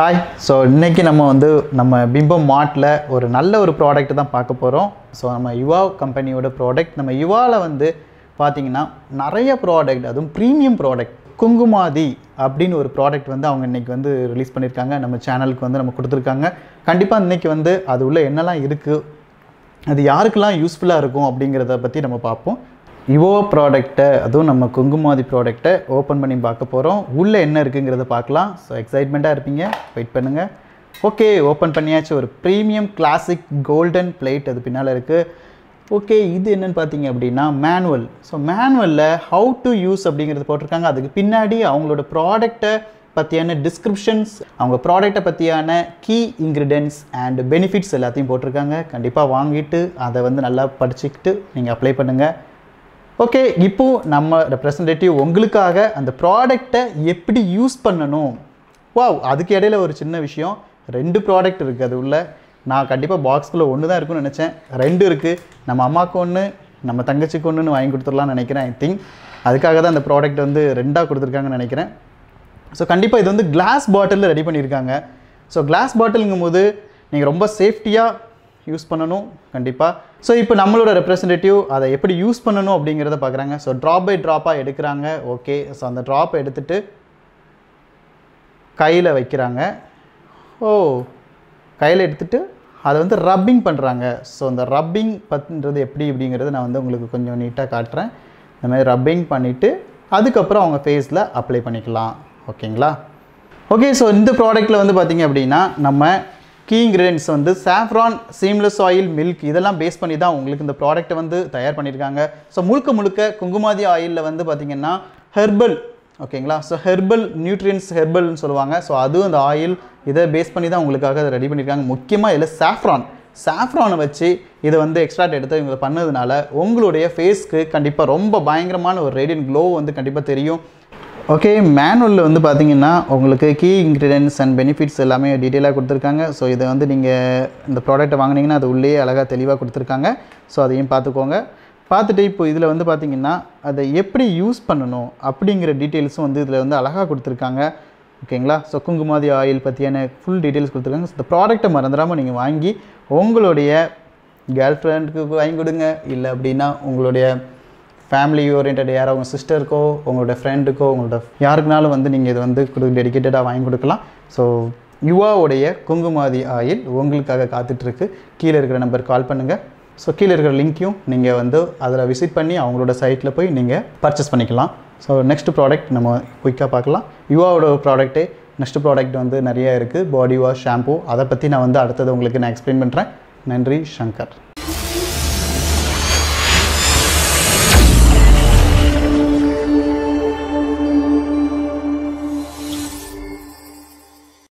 Hi so இன்றைக்கி நம்ம வந்து நம்ம பிம்பம் மார்ட்டில் ஒரு நல்ல ஒரு ப்ராடக்ட் தான் பார்க்க போகிறோம் ஸோ நம்ம யுவா கம்பெனியோட ப்ராடக்ட் நம்ம யுவாவில் வந்து பார்த்திங்கன்னா நிறைய ப்ராடக்ட் அதுவும் ப்ரீமியம் ப்ராடக்ட் குங்குமாதி அப்படின்னு ஒரு ப்ராடக்ட் வந்து அவங்க இன்றைக்கி வந்து ரிலீஸ் பண்ணியிருக்காங்க நம்ம சேனலுக்கு வந்து நம்ம கொடுத்துருக்காங்க. கண்டிப்பாக இன்றைக்கி வந்து அது உள்ள என்னெல்லாம் இருக்குது அது யாருக்கெல்லாம் யூஸ்ஃபுல்லாக இருக்கும் அப்படிங்கிறத பற்றி நம்ம பார்ப்போம். இவோ ப்ராடக்ட்டை அதுவும் நம்ம குங்குமாதி ப்ராடக்ட்டை ஓப்பன் பண்ணி பார்க்க போகிறோம் உள்ளே என்ன இருக்குங்கிறத பார்க்கலாம். ஸோ எக்ஸைட்மெண்ட்டாக இருப்பீங்க. வெயிட் பண்ணுங்கள் ஓகே ஓப்பன் பண்ணியாச்சு. ஒரு ப்ரீமியம் கிளாசிக் கோல்டன் பிளேட் அது பின்னால் இருக்குது ஓகே இது என்னன்னு பார்த்தீங்க அப்படின்னா மேனுவல் ஸோ மேனுவலில் ஹவு டு யூஸ் அப்படிங்கிறது போட்டிருக்காங்க. அதுக்கு பின்னாடி அவங்களோட ப்ராடக்ட்டை பற்றியான டிஸ்கிரிப்ஷன்ஸ் அவங்க ப்ராடக்ட்டை பற்றியான கீ இன்க்ரீடியன்ஸ் அண்ட் பெனிஃபிட்ஸ் எல்லாத்தையும் போட்டிருக்காங்க. கண்டிப்பாக வாங்கிட்டு அதை வந்து நல்லா படிச்சுக்கிட்டு நீங்கள் அப்ளை பண்ணுங்கள் ஓகே இப்போ நம்ம ரெப்ரசன்டேட்டிவ் உங்களுக்காக அந்த ப்ராடக்டை எப்படி யூஸ் பண்ணணும்? வாவ் அதுக்கு இடையில ஒரு சின்ன விஷயம். ரெண்டு ப்ராடக்ட் இருக்குது அது உள்ள. நான் கண்டிப்பாக பாக்ஸ்குள்ளே ஒன்று தான் இருக்குன்னு நினச்சேன். ரெண்டு இருக்குது நம்ம அம்மாவுக்கு ஒன்று நம்ம தங்கச்சிக்கு ஒன்றுன்னு வாங்கி கொடுத்துடலாம்னு நினைக்கிறேன் ஐ திங்க் அதுக்காக தான் அந்த ப்ராடக்ட் வந்து ரெண்டாக கொடுத்துருக்காங்கன்னு நினைக்கிறேன். ஸோ கண்டிப்பாக இது வந்து கிளாஸ் பாட்டிலில் ரெடி பண்ணியிருக்காங்க. ஸோ கிளாஸ் பாட்டிலுங்கும் போது நீங்கள் ரொம்ப சேஃப்டியாக யூஸ் பண்ணணும் கண்டிப்பாக ஸோ இப்போ நம்மளோட ரெப்ரசன்டேட்டிவ் அதை எப்படி யூஸ் பண்ணணும் அப்படிங்கிறத பார்க்குறாங்க. ஸோ ட்ராப் பை ட்ராப்பாக எடுக்கிறாங்க. ஓகே ஸோ அந்த ட்ராப் எடுத்துட்டு கையில் வைக்கிறாங்க. ஓ கையில் எடுத்துட்டு அதை வந்து ரப்பிங் பண்ணுறாங்க ஸோ அந்த ரப்பிங் பத்துன்றது எப்படி அப்படிங்கிறத நான் வந்து உங்களுக்கு கொஞ்சம் நீட்டாக காட்டுறேன். இந்த மாதிரி ரப்பிங் பண்ணிவிட்டு அதுக்கப்புறம் அவங்க ஃபேஸில் அப்ளை பண்ணிக்கலாம். ஓகேங்களா ஓகே ஸோ இந்த ப்ராடக்ட்டில் வந்து பார்த்திங்க அப்படின்னா நம்ம கீ இன்க்ரீடியன்ஸ் வந்து சாஃப்ரான் சீம்லெஸ் ஆயில் மில்க் இதெல்லாம் பேஸ் பண்ணி தான் உங்களுக்கு இந்த ப்ராடக்ட்டை வந்து தயார் பண்ணியிருக்காங்க. ஸோ முழுக்க முழுக்க குங்குமாதி ஆயிலில் வந்து பார்த்திங்கன்னா ஹெர்பல் ஓகேங்களா? ஸோ ஹெர்பல் நியூட்ரியன்ஸ் ஹெர்பல்னு சொல்லுவாங்க. ஸோ அதுவும் அந்த ஆயில் இதை பேஸ் பண்ணி தான் உங்களுக்காக அதை ரெடி பண்ணியிருக்காங்க. முக்கியமாக இதில் சாஃப்ரான் சாஃப்ரானை வச்சு இதை வந்து எக்ஸ்ட்ராக்ட் எடுத்து இவங்க பண்ணதுனால உங்களுடைய ஃபேஸ்க்கு கண்டிப்பாக ரொம்ப பயங்கரமான ஒரு ரேடியன் க்ளோ வந்து கண்டிப்பாக தெரியும். ஓகே மேனுவலில் வந்து பார்த்தீங்கன்னா உங்களுக்கு கீ இன்க்ரீடியன்ஸ் அண்ட் பெனிஃபிட்ஸ் எல்லாமே டீட்டெயிலாக கொடுத்துருக்காங்க. ஸோ இதை வந்து நீங்கள் இந்த ப்ராடக்ட்டை வாங்கினீங்கன்னா அது உள்ளே அழகாக தெளிவாக கொடுத்துருக்காங்க. ஸோ அதையும் பார்த்துக்கோங்க. பார்த்துட்டு இப்போ இதில் வந்து பார்த்தீங்கன்னா அதை எப்படி யூஸ் பண்ணணும் அப்படிங்கிற டீட்டெயில்ஸும் வந்து இதில் வந்து அழகாக கொடுத்துருக்காங்க. ஓகேங்களா ஸோ குங்குமாதி ஆயில் பற்றியான ஃபுல் டீட்டெயில்ஸ் கொடுத்துருக்காங்க. ஸோ இந்த ப்ராடக்ட்டை மறந்துடாமல் நீங்கள் வாங்கி உங்களுடைய கேர்ள் ஃப்ரெண்டுக்கு வாங்கி கொடுங்க. இல்லை அப்படின்னா உங்களுடைய ஃபேமிலி ஓரியன்ட் யாரோ உங்கள் சிஸ்டருக்கோ உங்களோட ஃப்ரெண்டுக்கோ உங்களோட யாருக்குனாலும் வந்து நீங்கள் இது வந்து கொடு டெடிக்கேட்டடாக வாங்கி கொடுக்கலாம். ஸோ யுவாவுடைய குங்குமாதி ஆயில் உங்களுக்காக காத்துட்ருக்கு. கீழே இருக்கிற நம்பர் கால் பண்ணுங்கள் ஸோ கீழே இருக்கிற லிங்க்கையும் நீங்கள் வந்து அதில் விசிட் பண்ணி அவங்களோட சைட்டில் போய் நீங்கள் பர்ச்சேஸ் பண்ணிக்கலாம். ஸோ நெக்ஸ்ட் ப்ராடக்ட் நம்ம குயிக்காக பார்க்கலாம். யுவாவோட ப்ராடக்ட்டே நெக்ஸ்ட் ப்ராடக்ட் வந்து நிறைய இருக்குது பாடி வாஷ் ஷாம்பூ அதை பற்றி நான் வந்து அடுத்தது உங்களுக்கு நான் எக்ஸ்பிளைன் பண்ணுறேன் நன்றி சங்கர்.